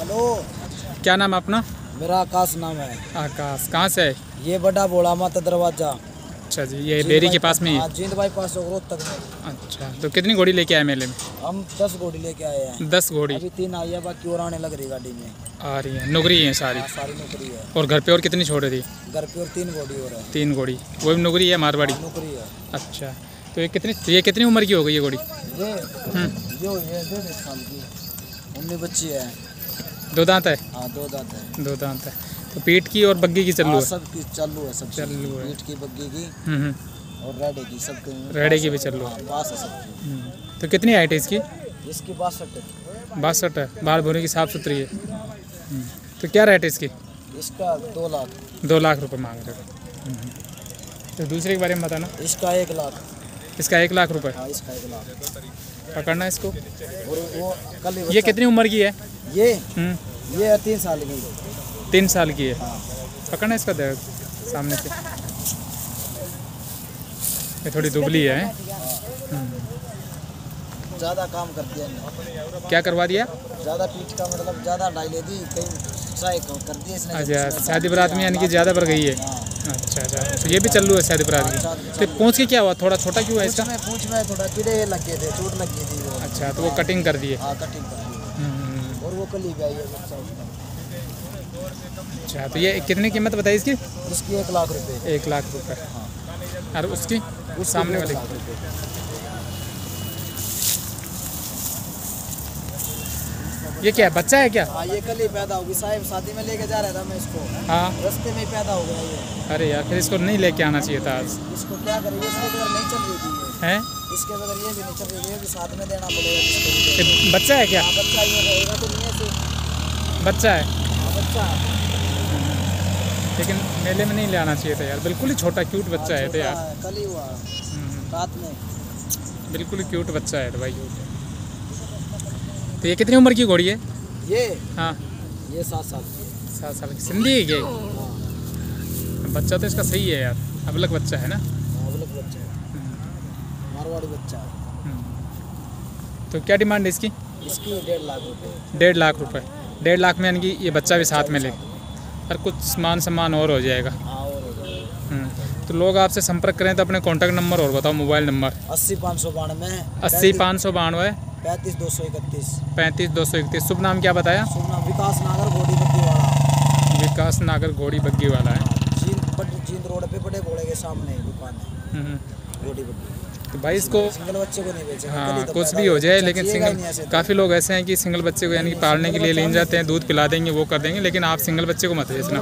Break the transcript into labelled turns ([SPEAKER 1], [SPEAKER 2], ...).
[SPEAKER 1] Hello.
[SPEAKER 2] क्या नाम है अपना?
[SPEAKER 1] मेरा आकाश नाम है।
[SPEAKER 2] आकाश कहाँ से है?
[SPEAKER 1] ये बड़ा बोला माता दरवाज़ा।
[SPEAKER 2] अच्छा जी ये बेरी के पास में ही? हाँ
[SPEAKER 1] जींद बाई पास में
[SPEAKER 2] अच्छा तो कितनी घोड़ी लेके आए मेले में?
[SPEAKER 1] हम दस घोड़ी लेके आए हैं।
[SPEAKER 2] दस घोड़ी?
[SPEAKER 1] अभी तीन आई है बाकी और आने लग रही गाड़ी में।
[SPEAKER 2] आ रही है नुगरी है सारी?
[SPEAKER 1] हाँ, सारी नौकरी है।
[SPEAKER 2] और घर पे और कितनी छोड़ थी
[SPEAKER 1] घर पे और तीन घोड़ी और है।
[SPEAKER 2] तीन घोड़ी। वो भी नौकरी है मारवाड़ी?
[SPEAKER 1] नौकरी है।
[SPEAKER 2] अच्छा तो ये कितनी ये कितनी उम्र की हो गई ये घोड़ी?
[SPEAKER 1] ये
[SPEAKER 2] हम्म,
[SPEAKER 1] जो ये उन्नीस बच्ची है।
[SPEAKER 2] दो दांत है?
[SPEAKER 1] हाँ दो दांत है।
[SPEAKER 2] दो दांत है। तो पीठ की और बग्गी की चल्लू
[SPEAKER 1] हाँ,
[SPEAKER 2] है
[SPEAKER 1] सब की चालू है सब
[SPEAKER 2] चालू है।
[SPEAKER 1] पीठ की बग्गी की
[SPEAKER 2] हम्म, हम्म,
[SPEAKER 1] और रेडे की सबके
[SPEAKER 2] रेडे की भी चालू है
[SPEAKER 1] हाँ है
[SPEAKER 2] हम्म। तो कितनी हाइट है इसकी?
[SPEAKER 1] इसकी बासठ है।
[SPEAKER 2] बासठ है। बाल भूरी की साफ़ सुथरी है। तो क्या रेट है इसकी?
[SPEAKER 1] इसका दो लाख।
[SPEAKER 2] दो लाख रुपए मांग रहे हो। तो दूसरे के बारे में बताना।
[SPEAKER 1] इसका एक लाख।
[SPEAKER 2] इसका एक लाख रुपए।
[SPEAKER 1] हाँ इसका एक लाख।
[SPEAKER 2] पकड़ना इसको।
[SPEAKER 1] और वो कल
[SPEAKER 2] ये कितनी उम्र की है?
[SPEAKER 1] ये?
[SPEAKER 2] हम्म,
[SPEAKER 1] ये तीन साल की।
[SPEAKER 2] तीन साल की है।
[SPEAKER 1] हाँ।
[SPEAKER 2] पकड़ना इसका दे सामने से। ये थोड़ी दुबली है
[SPEAKER 1] ज़्यादा काम कर दिया
[SPEAKER 2] क्या करवा दिया?
[SPEAKER 1] ज़्यादा पीठ का मतलब ज़्यादा डाले दी कहीं कर दिया इसने।
[SPEAKER 2] अच्छा शादी बारात में यानी कि ज़्यादा बढ़ गई है।
[SPEAKER 1] हाँ।
[SPEAKER 2] अच्छा अच्छा तो ये भी चालू है शायद अपराध की। तो पूछ के क्या हुआ? थोड़ा छोटा क्यों है इसका?
[SPEAKER 1] में पूछ में थोड़ा कीड़े लग गए थे चोट लग गई थी वो।
[SPEAKER 2] अच्छा तो वो कटिंग कर दिए।
[SPEAKER 1] हाँ कटिंग कर दी
[SPEAKER 2] हम्म,
[SPEAKER 1] और वो कल ही है उसका।
[SPEAKER 2] अच्छा तो ये कितनी कीमत बताई इसकी?
[SPEAKER 1] इसकी एक लाख रुपए।
[SPEAKER 2] एक लाख रुपए।
[SPEAKER 1] हाँ।
[SPEAKER 2] और उसकी?
[SPEAKER 1] उस
[SPEAKER 2] सामने वाली
[SPEAKER 1] लाख रुपए
[SPEAKER 2] ये क्या है बच्चा है क्या?
[SPEAKER 1] हाँ ये कल ही पैदा होगी। साहब शादी में लेके जा रहा था मैं इसको।
[SPEAKER 2] हाँ।
[SPEAKER 1] रास्ते में पैदा हो गया ये।
[SPEAKER 2] अरे यार फिर इसको नहीं लेके आना चाहिए था आज।
[SPEAKER 1] इसको क्या करें? इसके बगैर नहीं चल रही थी ये।
[SPEAKER 2] हैं?
[SPEAKER 1] इसके बगैर ये भी नहीं चल रही थी साथ में देना पड़ेगा।
[SPEAKER 2] ये बच्चा है क्या?
[SPEAKER 1] हाँ बच्चा ये रहेगा तो नहीं
[SPEAKER 2] बच्चा है।
[SPEAKER 1] हाँ बच्चा
[SPEAKER 2] लेकिन मेले में नहीं ले आना चाहिए था यार। बिल्कुल ही छोटा क्यूट बच्चा है यार।
[SPEAKER 1] कल ही हुआ।
[SPEAKER 2] हम्म,
[SPEAKER 1] रात में।
[SPEAKER 2] बिल्कुल ही क्यूट बच्चा है भाई। तो ये कितनी उम्र की घोड़ी है?
[SPEAKER 1] ये?
[SPEAKER 2] हाँ।
[SPEAKER 1] ये सात साल की
[SPEAKER 2] सात साल की। सिंधी है क्या
[SPEAKER 1] हाँ।
[SPEAKER 2] बच्चा तो इसका सही है यार। अब अलग बच्चा है ना?
[SPEAKER 1] हाँ, वो लोग बच्चा है।
[SPEAKER 2] हम्म,
[SPEAKER 1] मारवाड़ी बच्चा है।
[SPEAKER 2] हम्म। तो क्या डिमांड है इसकी?
[SPEAKER 1] इसकी डेढ़ लाख रुपए।
[SPEAKER 2] डेढ़ लाख रुपए। डेढ़ लाख में यानी कि ये बच्चा भी साथ में ले। और कुछ मान सम्मान और हो जाएगा।
[SPEAKER 1] हाँ।
[SPEAKER 2] हम्म, तो लोग आपसे संपर्क करें तो अपने कॉन्टैक्ट नंबर और बताओ मोबाइल नंबर
[SPEAKER 1] अस्सी पाँच सौ बानवे।
[SPEAKER 2] अस्सी पाँच सौ बानवे।
[SPEAKER 1] पैंतीस दो सौ इकतीस।
[SPEAKER 2] पैंतीस दो सौ इकतीस। शुभ नाम क्या बताया?
[SPEAKER 1] शुभ नाम विकास नागर घोड़ी बत्ती वाला
[SPEAKER 2] विकास नागर घोड़ी बग्गी वाला है
[SPEAKER 1] जींद रोड पे बड़े घोड़े के सामने दुकान। है
[SPEAKER 2] हम्म,
[SPEAKER 1] घोड़ी बत्ती
[SPEAKER 2] तो भाई इसको
[SPEAKER 1] सिंगल बच्चे को नहीं कल
[SPEAKER 2] हाँ
[SPEAKER 1] तो
[SPEAKER 2] कुछ भी हो जाए लेकिन
[SPEAKER 1] ही
[SPEAKER 2] सिंगल
[SPEAKER 1] तो।
[SPEAKER 2] काफ़ी लोग ऐसे हैं कि सिंगल बच्चे को यानी कि पालने के लिए ले जाते हैं दूध पिला देंगे वो कर देंगे लेकिन आप सिंगल बच्चे को मत बेचना।